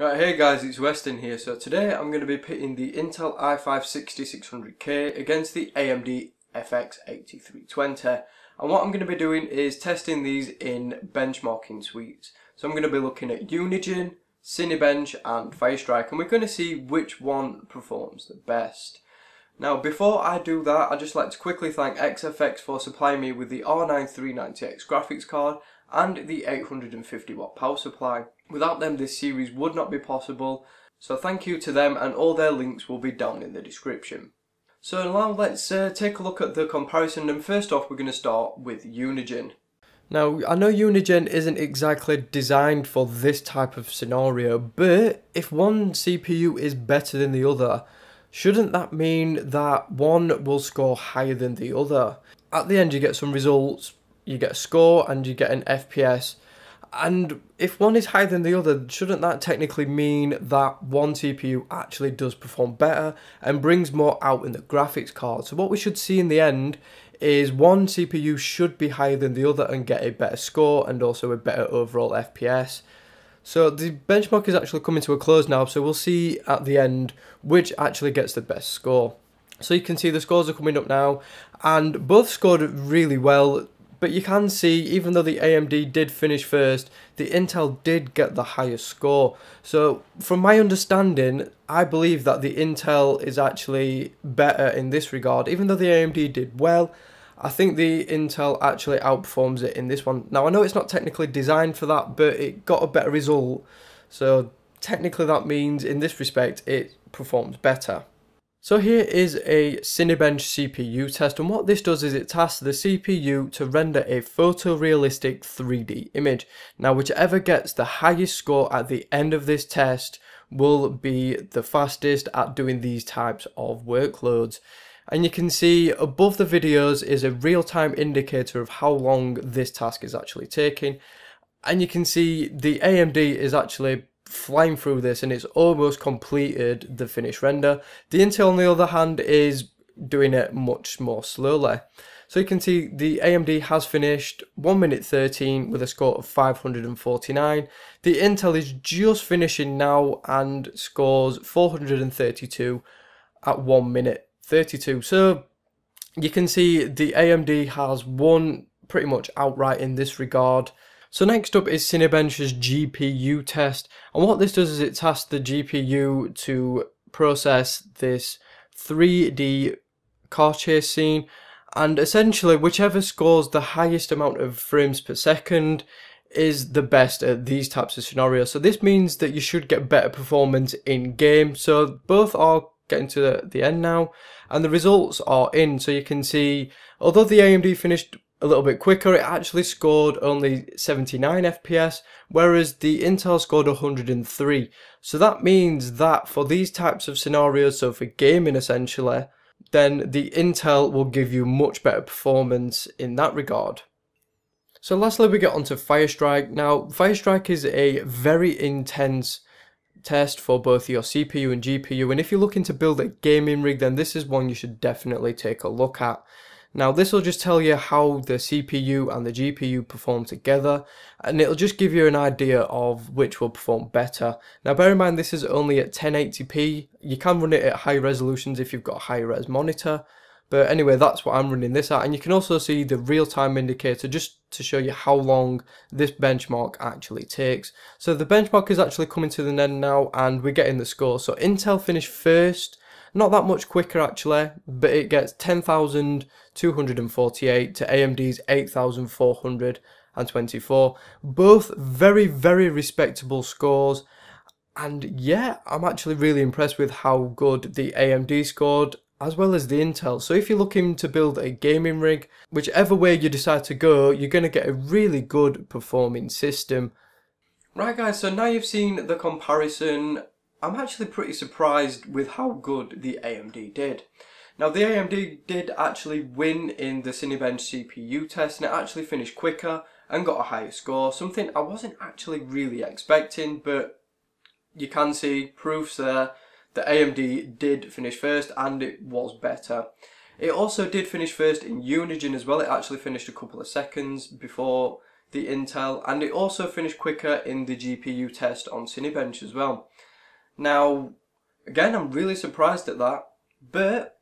Right, hey guys, it's Weston here. So today I'm going to be pitting the Intel i5-6600K against the AMD FX 8320. And what I'm going to be doing is testing these in benchmarking suites. So I'm going to be looking at Unigine, Cinebench and Firestrike and we're going to see which one performs the best. Now before I do that, I'd just like to quickly thank XFX for supplying me with the R9 390X graphics card and the 850 watt power supply. Without them this series would not be possible, so thank you to them and all their links will be down in the description. So now let's uh, take a look at the comparison and first off we're going to start with Unigine. Now, I know Unigine isn't exactly designed for this type of scenario, but if one CPU is better than the other, shouldn't that mean that one will score higher than the other? At the end you get some results, you get a score and you get an FPS, and if one is higher than the other, shouldn't that technically mean that one CPU actually does perform better and brings more out in the graphics card? So what we should see in the end is one CPU should be higher than the other and get a better score and also a better overall FPS. So the benchmark is actually coming to a close now, so we'll see at the end which actually gets the best score. So you can see the scores are coming up now, and both scored really well, but you can see, even though the AMD did finish first, the Intel did get the highest score. So from my understanding, I believe that the Intel is actually better in this regard. Even though the AMD did well, I think the Intel actually outperforms it in this one. Now I know it's not technically designed for that, but it got a better result. So technically that means in this respect it performs better. So here is a Cinebench CPU test and what this does is it tasks the CPU to render a photorealistic 3D image. Now whichever gets the highest score at the end of this test will be the fastest at doing these types of workloads. And you can see above the videos is a real-time indicator of how long this task is actually taking. And you can see the AMD is actually flying through this and it's almost completed the finished render. The Intel on the other hand is doing it much more slowly. So you can see the AMD has finished 1 minute 13 with a score of 549. The Intel is just finishing now and scores 432 at 1 minute 32. So you can see the AMD has won pretty much outright in this regard. So next up is Cinebench's GPU test. And what this does is it tasks the GPU to process this 3D car chase scene. And essentially, whichever scores the highest amount of frames per second is the best at these types of scenarios. So this means that you should get better performance in game. So both are getting to the, the end now. And the results are in. So you can see, although the AMD finished a little bit quicker. It actually scored only 79 FPS, whereas the Intel scored 103. So that means that for these types of scenarios, so for gaming essentially, then the Intel will give you much better performance in that regard. So lastly we get onto Firestrike. Now Firestrike is a very intense test for both your CPU and GPU and if you're looking to build a gaming rig then this is one you should definitely take a look at. Now this will just tell you how the CPU and the GPU perform together and it'll just give you an idea of which will perform better. Now bear in mind this is only at 1080p, you can run it at high resolutions if you've got a high res monitor but anyway that's what I'm running this at and you can also see the real-time indicator just to show you how long this benchmark actually takes. So the benchmark is actually coming to the end now and we're getting the score. So Intel finished first not that much quicker actually, but it gets 10,248 to AMD's 8,424. Both very, very respectable scores. And yeah, I'm actually really impressed with how good the AMD scored as well as the Intel. So if you're looking to build a gaming rig, whichever way you decide to go, you're going to get a really good performing system. Right guys, so now you've seen the comparison I'm actually pretty surprised with how good the AMD did. Now the AMD did actually win in the Cinebench CPU test and it actually finished quicker and got a higher score, something I wasn't actually really expecting but you can see proofs there that AMD did finish first and it was better. It also did finish first in Unigine as well, it actually finished a couple of seconds before the Intel and it also finished quicker in the GPU test on Cinebench as well. Now, again, I'm really surprised at that, but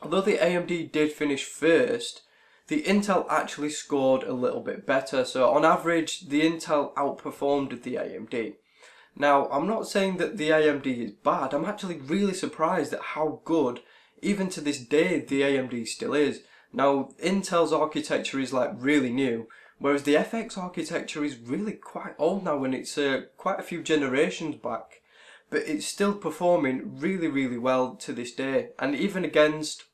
although the AMD did finish first, the Intel actually scored a little bit better. So on average, the Intel outperformed the AMD. Now, I'm not saying that the AMD is bad. I'm actually really surprised at how good, even to this day, the AMD still is. Now, Intel's architecture is like really new, whereas the FX architecture is really quite old now and it's uh, quite a few generations back. But it's still performing really, really well to this day. And even against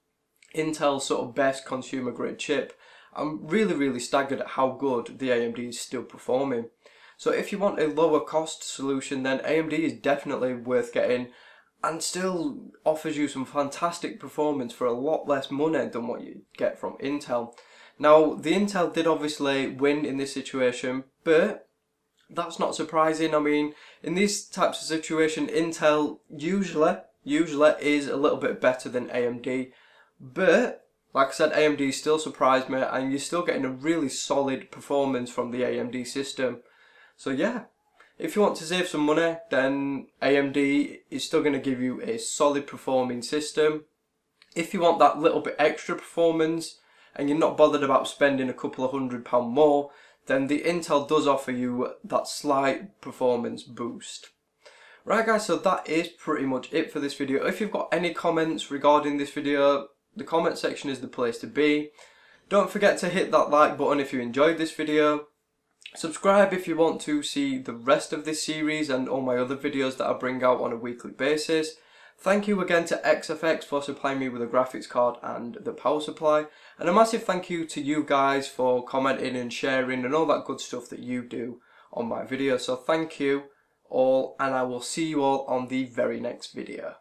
Intel's sort of best consumer grade chip, I'm really, really staggered at how good the AMD is still performing. So if you want a lower cost solution, then AMD is definitely worth getting and still offers you some fantastic performance for a lot less money than what you get from Intel. Now, the Intel did obviously win in this situation, but that's not surprising. I mean, in these types of situation, Intel usually, usually is a little bit better than AMD, but like I said, AMD still surprised me, and you're still getting a really solid performance from the AMD system. So yeah, if you want to save some money, then AMD is still going to give you a solid performing system. If you want that little bit extra performance and you're not bothered about spending a couple of hundred pound more, then the Intel does offer you that slight performance boost. Right guys, so that is pretty much it for this video. If you've got any comments regarding this video, the comment section is the place to be. Don't forget to hit that like button if you enjoyed this video. Subscribe if you want to see the rest of this series and all my other videos that I bring out on a weekly basis. Thank you again to XFX for supplying me with a graphics card and the power supply. And a massive thank you to you guys for commenting and sharing and all that good stuff that you do on my video. So thank you all and I will see you all on the very next video.